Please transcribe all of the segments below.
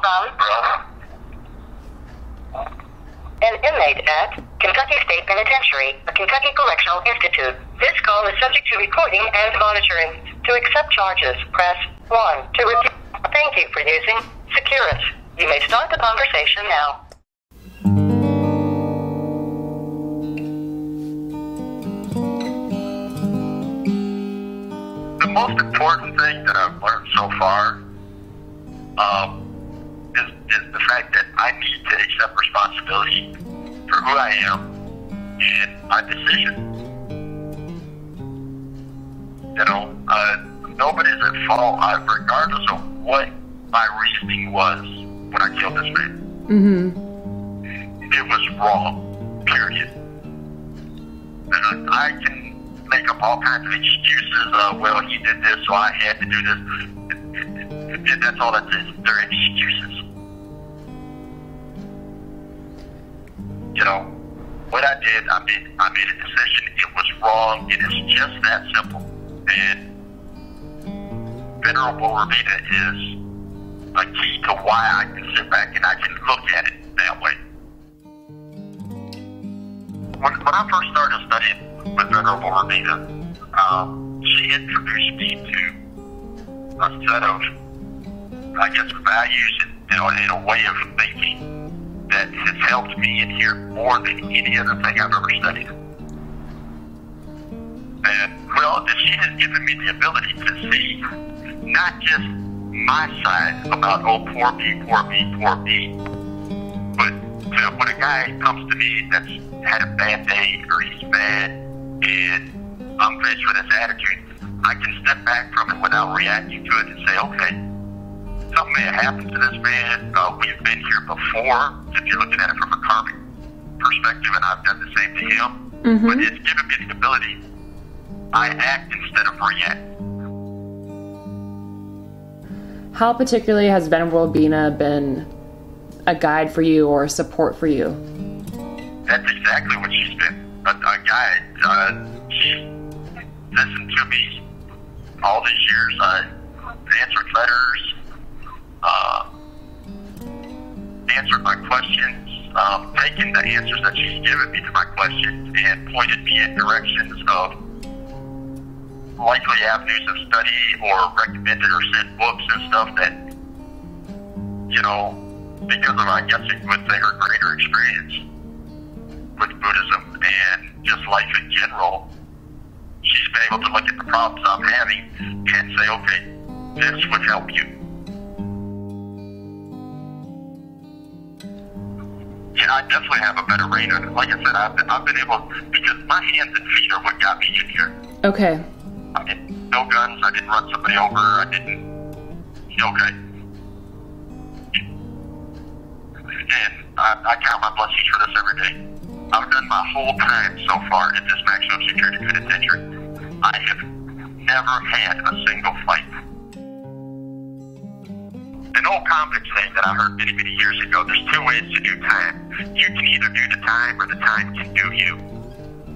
from an inmate at Kentucky State Penitentiary, a Kentucky Correctional Institute. This call is subject to recording and monitoring. To accept charges, press 1. To repeat, thank you for using Securus. You may start the conversation now. the most important thing that I've learned so far um, is, is the fact that I need to accept responsibility for who I am and my decision. You know, uh, nobody's at fault, I, regardless of what my reasoning was when I killed this man. Mm-hmm. It was wrong, period. And I, I can make up all kinds of excuses. Uh, well, he did this, so I had to do this. And that's all that is. They're excuses. You know, what I did, I made, I made a decision. It was wrong. It is just that simple. And Venerable Robina is a key to why I can sit back and I can look at it that way. When, when I first started studying with Venerable Robina, um, she introduced me to a set of, I guess, values and, and a way of thinking that has helped me in here more than any other thing I've ever studied. And, well, she has given me the ability to see not just my side about, oh, poor me, poor me, poor me, but when a guy comes to me that's had a bad day or he's mad and I'm faced with this attitude, I can step back from it without reacting to it and say, okay, something may have happened to this man. Uh, we've been here before, if you're looking at it from a karmic perspective, and I've done the same to him. Mhm. But it's given me the ability, I act instead of react. How particularly has Venerable Bina been a guide for you or a support for you? That's exactly what she's been. A, a guide. Uh, she listened to me all these years. I answered letters, uh, answered my questions, um, taken the answers that she's given me to my questions, and pointed me in directions of likely avenues of study or recommended or sent books and stuff that, you know, because of, I guess you would say, her greater experience with Buddhism and just life in general, she's been able to look at the problems I'm having and say, okay, this would help you. I definitely have a better on it. Like I said, I've been, I've been able, because my hands and feet are what got me in here. Okay. I mean, no guns, I didn't run somebody over, I didn't, okay. And I, I count my blessings for this every day. I've done my whole time so far at this maximum security penitentiary. I have never had a single fight. An old convict saying that I heard many, many years ago, there's two ways to do time. You can either do the time or the time can do you.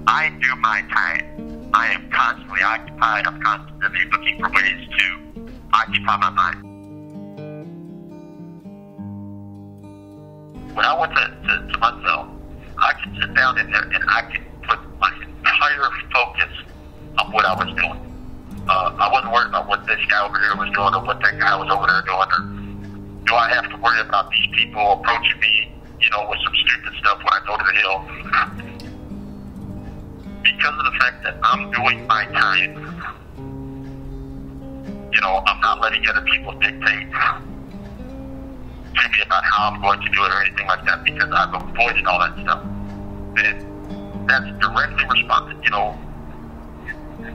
I do my time. I am constantly occupied. I'm constantly looking for ways to occupy my mind. When I went to, to, to cell, I could sit down in there and I could put my entire focus on what I was doing. Uh, I wasn't worried about what this guy over here was doing or what that guy was over there doing or do I have to worry about these people approaching me, know, with some stupid stuff when I go to the hill? Because of the fact that I'm doing my time, you know, I'm not letting other people dictate to me about how I'm going to do it or anything like that because I've avoided all that stuff. And that's directly responsible, you know,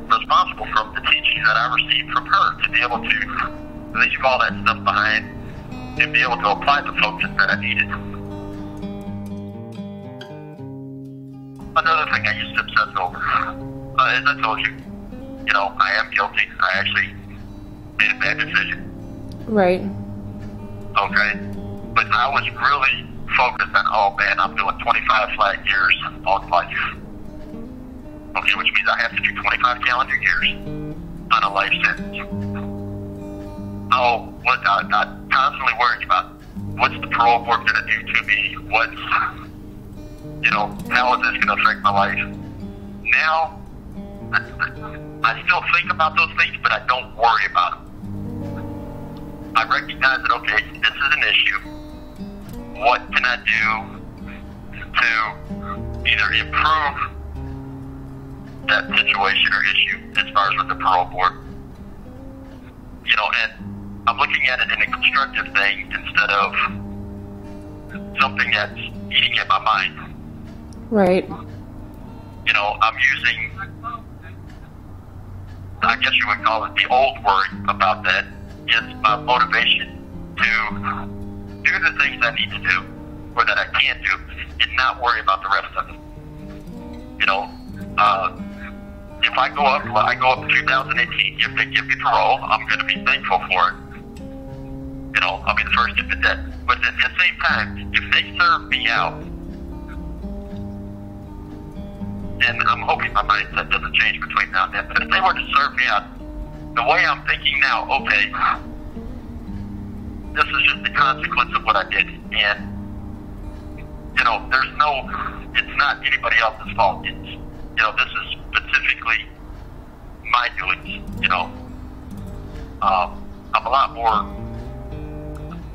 responsible from the teachings that I received from her to be able to leave all that stuff behind and be able to apply the focus that I needed. Another thing I used to obsess over, uh, as I told you, you know, I am guilty. I actually made a bad decision. Right. okay? But I was really focused on, oh man, I'm doing 25 flat years on life. Okay, which means I have to do 25 calendar years on a life sentence. Oh, what I, I constantly worried about what's the parole board going to do to me? What's, you know, how is this going to affect my life? Now, I, I still think about those things, but I don't worry about them. I recognize that, okay, this is an issue. What can I do to either improve that situation or issue as far as with the parole board? You know, and I'm looking at it in a constructive thing instead of something that's eating at my mind. Right. You know, I'm using, I guess you would call it the old word about that is my motivation to do the things I need to do or that I can't do and not worry about the rest of it. You know, uh, if I go up, I go up to 2018, if they give me parole, I'm going to be thankful for it. You know, I'll be the first to admit that. But at the same time, if they serve me out, and I'm hoping my mindset doesn't change between now and then, but if they were to serve me out, the way I'm thinking now, okay, this is just the consequence of what I did. And, you know, there's no, it's not anybody else's fault. It's, you know, this is specifically my doings, you know. Um, I'm a lot more,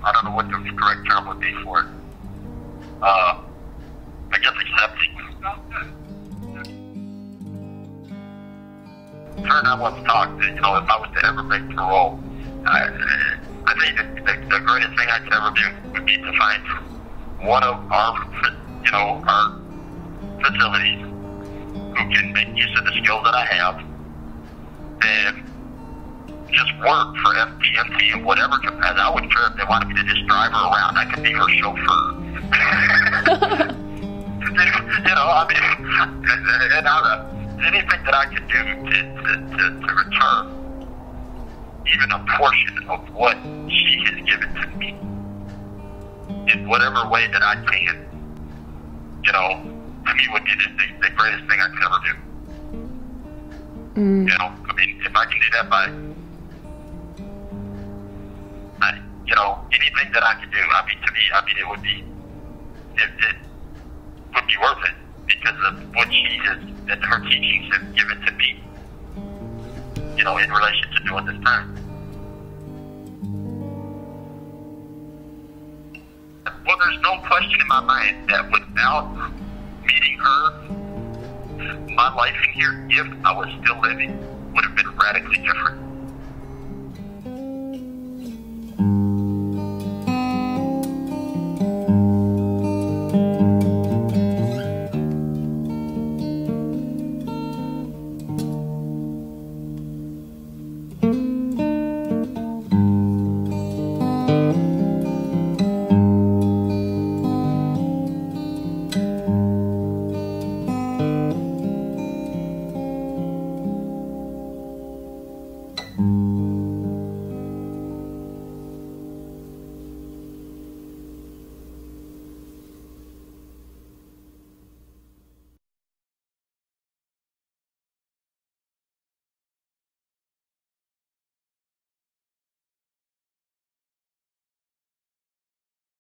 I don't know what the correct term would be for it. Uh, Turn I once talked, you know, if I was to ever make parole, I, I think that the, the greatest thing I could ever do would be to find one of our, you know, our facilities who can make use of the skills that I have and just work for FPMT in whatever capacity. I wouldn't care if they wanted me to just drive her around. I could be her chauffeur. you know, I mean, and, and I, anything that I could do to, to, to, to return even a portion of what she has given to me in whatever way that I can, you know, to me would be the, the, greatest thing I could ever do. Mm. You know, I mean, if I can do that by, I, you know, anything that I could do, I mean, to me, I mean, it would be, it, it would be worth it because of what she has and her teachings have given to me. You know, in relation to doing this time. Well, there's no question in my mind that without meeting her, my life in here, if I was still living, would have been radically different.